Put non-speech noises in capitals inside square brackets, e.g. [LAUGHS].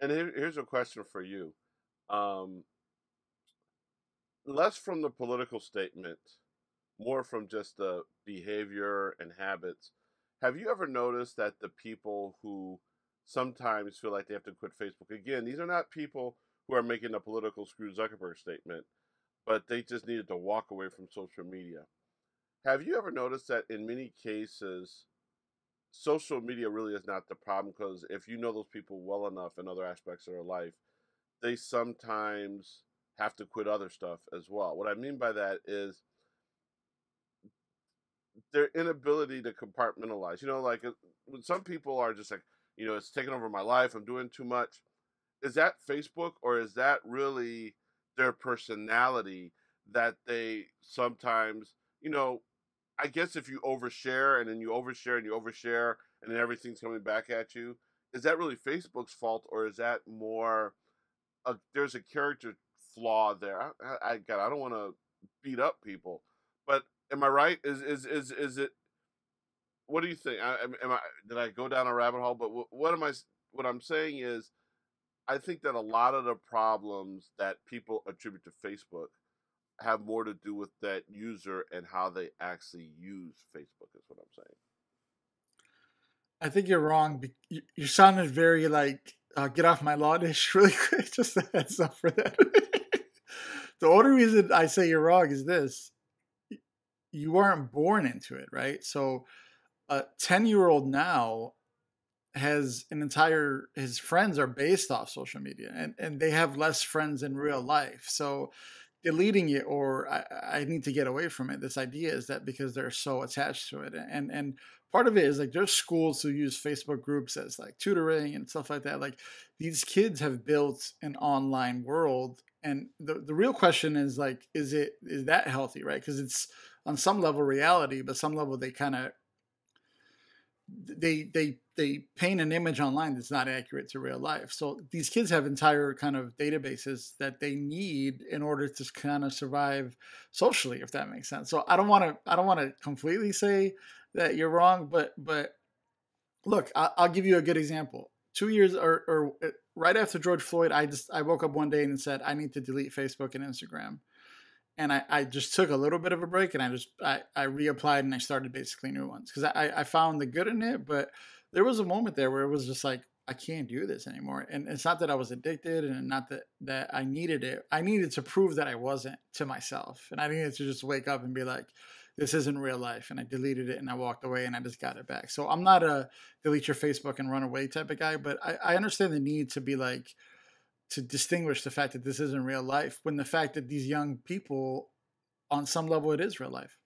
And here, here's a question for you. Um, less from the political statement, more from just the behavior and habits. Have you ever noticed that the people who sometimes feel like they have to quit Facebook, again, these are not people who are making a political screw Zuckerberg statement, but they just needed to walk away from social media. Have you ever noticed that in many cases, social media really is not the problem because if you know those people well enough in other aspects of their life, they sometimes have to quit other stuff as well. What I mean by that is their inability to compartmentalize. You know, like uh, when some people are just like, you know, it's taking over my life, I'm doing too much. Is that Facebook or is that really their personality that they sometimes, you know, I guess if you overshare and then you overshare and you overshare and then everything's coming back at you, is that really Facebook's fault or is that more a, there's a character flaw there? I, I, I God, I don't want to beat up people, but am I right? Is is is is it? What do you think? I, am I did I go down a rabbit hole? But what am I? What I'm saying is, I think that a lot of the problems that people attribute to Facebook have more to do with that user and how they actually use Facebook. Is what I'm saying. I think you're wrong. You, sounded very like uh, get off my lawn ish [LAUGHS] really quick. Just a heads up for that. [LAUGHS] the only reason I say you're wrong is this: you weren't born into it, right? So, a ten year old now has an entire his friends are based off social media, and and they have less friends in real life. So deleting it or I, I, need to get away from it. This idea is that because they're so attached to it, and and part of it is like there's schools who use Facebook groups as like tutoring and stuff like that. Like these kids have built an online world, and the the real question is like, is it is that healthy, right? Because it's on some level reality, but some level they kind of they they they paint an image online that's not accurate to real life. So these kids have entire kind of databases that they need in order to kind of survive socially, if that makes sense. So I don't want to I don't want to completely say that you're wrong, but but look, I, will give you a good example. Two years or, or uh, right after George Floyd, I just I woke up one day and said I need to delete Facebook and Instagram and I, I just took a little bit of a break and I just I, I reapplied and I started basically new ones because I, I found the good in it, but there was a moment there where it was just like I can't do this anymore. And it's not that I was addicted and not that that I needed it. I needed to prove that I wasn't to myself. And I needed to just wake up and be like, this isn't real life. And I deleted it and I walked away and I just got it back. So I'm not a delete your Facebook and run away type of guy, but I, I understand the need to be like, to distinguish the fact that this isn't real life when the fact that these young people on some level it is real life